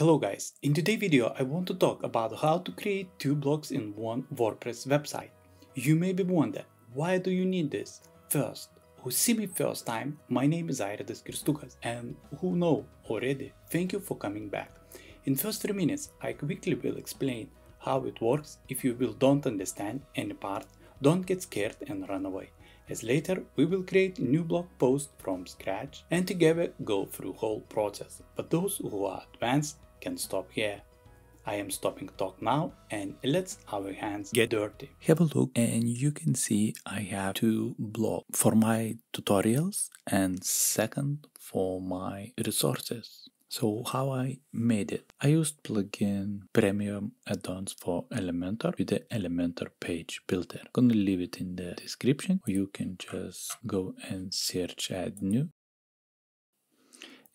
Hello guys, in today's video I want to talk about how to create two blogs in one WordPress website. You may be wondering, why do you need this? First, who see me first time, my name is Airidas Kirstukas and who know already, thank you for coming back. In first 3 minutes I quickly will explain how it works if you will don't understand any part, don't get scared and run away as later we will create new blog post from scratch and together go through whole process. But those who are advanced can stop here. I am stopping talk now and let's our hands get dirty. Have a look and you can see I have two blogs for my tutorials and second for my resources. So how I made it? I used plugin premium add-ons for Elementor with the Elementor page builder. Gonna leave it in the description. You can just go and search add new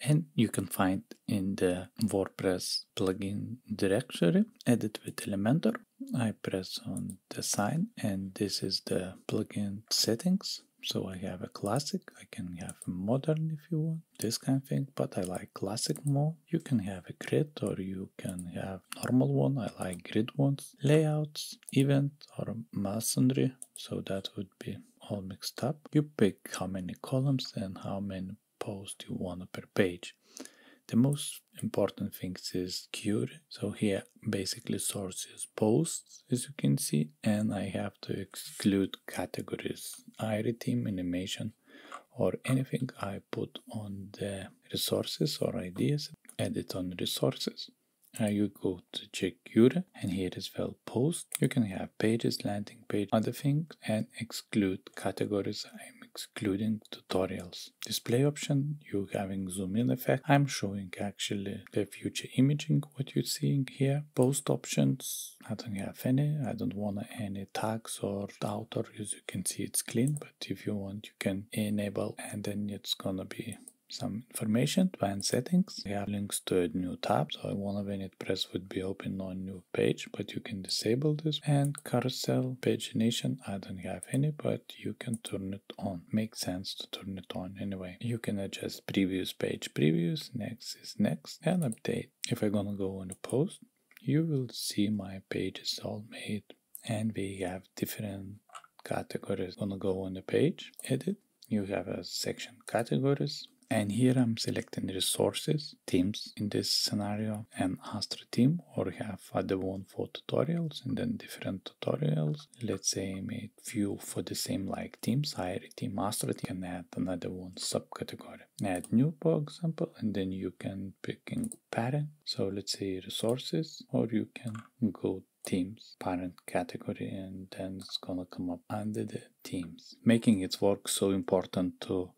and you can find in the WordPress plugin directory edit with Elementor. I press on the sign and this is the plugin settings. So I have a classic, I can have a modern if you want, this kind of thing, but I like classic more. You can have a grid or you can have normal one, I like grid ones. Layouts, event or masonry, so that would be all mixed up. You pick how many columns and how many post you want per page. The most important things is query. So here basically sources posts as you can see and I have to exclude categories, iReteam, animation or anything I put on the resources or ideas, edit on resources. Uh, you go to check query and here as well post. You can have pages, landing page, other things and exclude categories. I'm excluding tutorials. Display option, you having zoom in effect. I'm showing actually the future imaging, what you're seeing here. Post options, I don't have any. I don't want any tags or outer. As you can see, it's clean, but if you want, you can enable and then it's gonna be some information, advanced settings. We have links to a new tab, so want when it press would be open on new page, but you can disable this. And carousel pagination, I don't have any, but you can turn it on. Makes sense to turn it on anyway. You can adjust previous page, previous, next is next, and update. If I'm gonna go on a post, you will see my pages all made, and we have different categories. Gonna go on the page, edit. You have a section categories, and here I'm selecting resources, teams in this scenario, and Astra team or have other one for tutorials and then different tutorials. Let's say I made few for the same like teams, IRE theme, Astra theme, and add another one subcategory. Add new, for example, and then you can pick in parent. So let's say resources, or you can go teams parent category and then it's gonna come up under the teams making it work so important to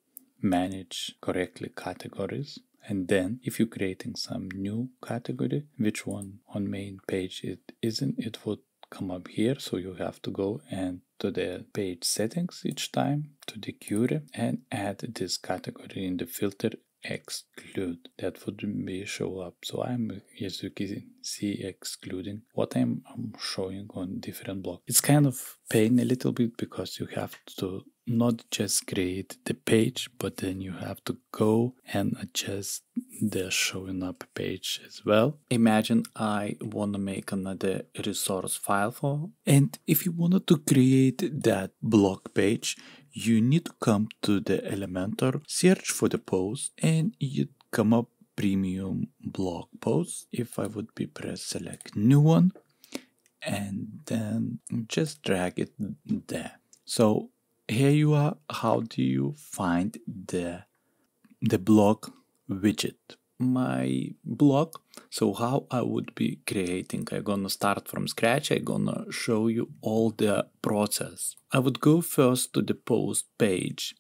manage correctly categories. And then if you're creating some new category which one on main page it isn't it would come up here. So you have to go and to the page settings each time to the query and add this category in the filter exclude. That would be show up. So i'm as you can see excluding what i'm, I'm showing on different block. It's kind of pain a little bit because you have to not just create the page, but then you have to go and adjust the showing up page as well. Imagine I want to make another resource file for, and if you wanted to create that blog page, you need to come to the Elementor, search for the post, and you'd come up premium blog post. If I would be press select new one, and then just drag it there. So here you are. How do you find the the blog widget? My blog. So how i would be creating? I'm gonna start from scratch. I'm gonna show you all the process. I would go first to the post page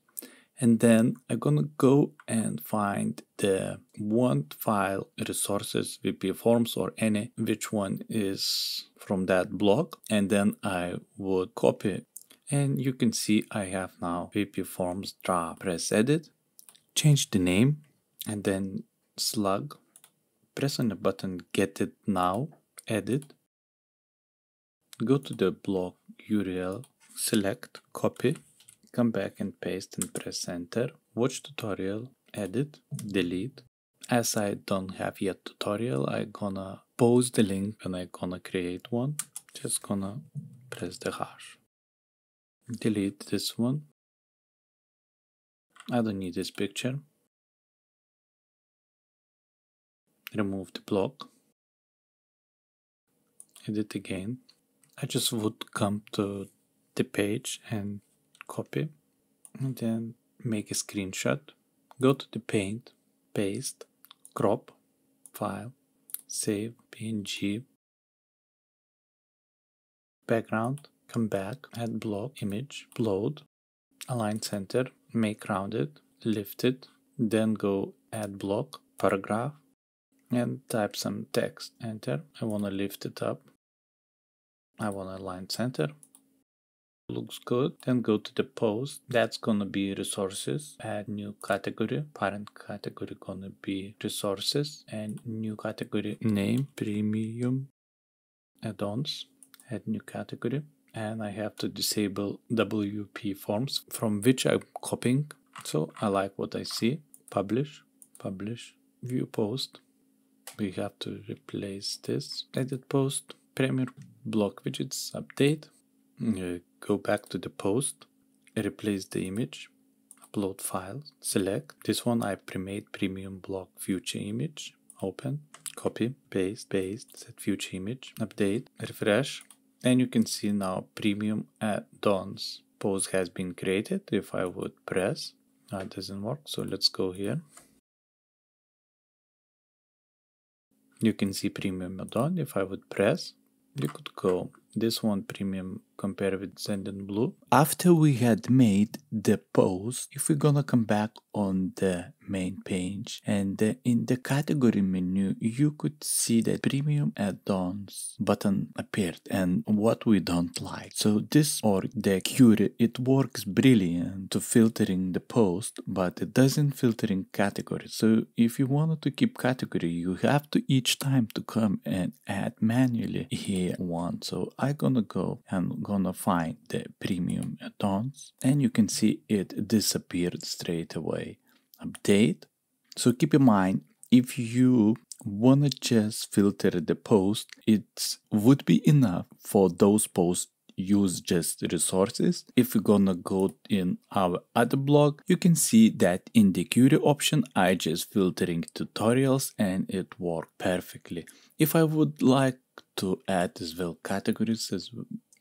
and then i'm gonna go and find the want file resources vp forms or any which one is from that blog and then i would copy and you can see I have now WP Forms draw. Press edit, change the name and then slug. Press on the button get it now, edit. Go to the blog URL, select, copy, come back and paste and press enter. Watch tutorial, edit, delete, as I don't have yet tutorial, I gonna post the link when I gonna create one. Just gonna press the hash. Delete this one. I don't need this picture. Remove the block. Edit again. I just would come to the page and copy and then make a screenshot. Go to the paint, paste, crop, file, save, png, background, come back, add block, image, load, align center, make rounded, lift it, then go add block, paragraph, and type some text, enter. I want to lift it up. I want to align center, looks good. Then go to the post. That's gonna be resources. Add new category. Parent category gonna be resources. And new category name premium add-ons add new category and I have to disable WP forms from which I'm copying so I like what I see publish publish view post we have to replace this edit post premier block widgets update uh, go back to the post, replace the image, upload file, select. This one I pre-made premium block featured image, open, copy, paste, paste, set featured image, update, refresh. And you can see now premium add-ons post has been created. If I would press, that doesn't work. So let's go here. You can see premium add-on. If I would press, you could go this one premium compared with Sendinblue. After we had made the post, if we're gonna come back on the main page and in the category menu, you could see that premium add-ons button appeared and what we don't like. So this or the query, it works brilliant to filtering the post, but it doesn't filtering category. So if you wanted to keep category, you have to each time to come and add manually here one. So I gonna go and gonna find the premium add-ons and you can see it disappeared straight away. Update. So keep in mind if you wanna just filter the post, it would be enough for those posts use just resources. If we're gonna go in our other blog, you can see that in the query option, I just filtering tutorials and it worked perfectly. If I would like to add as well categories as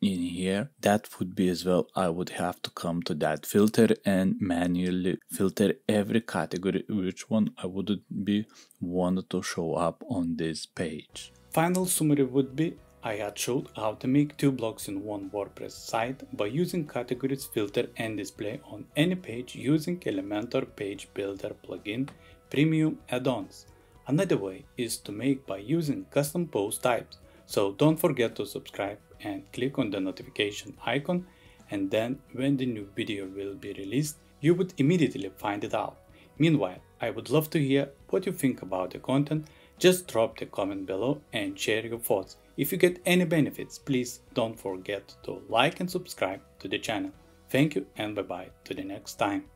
in here. That would be as well i would have to come to that filter and manually filter every category which one i would be wanted to show up on this page. Final summary would be I had showed how to make two blocks in one WordPress site by using categories filter and display on any page using Elementor Page Builder plugin premium add-ons. Another way is to make by using custom post types so don't forget to subscribe and click on the notification icon and then when the new video will be released, you would immediately find it out. Meanwhile, I would love to hear what you think about the content. Just drop the comment below and share your thoughts. If you get any benefits, please don't forget to like and subscribe to the channel. Thank you and bye bye to the next time.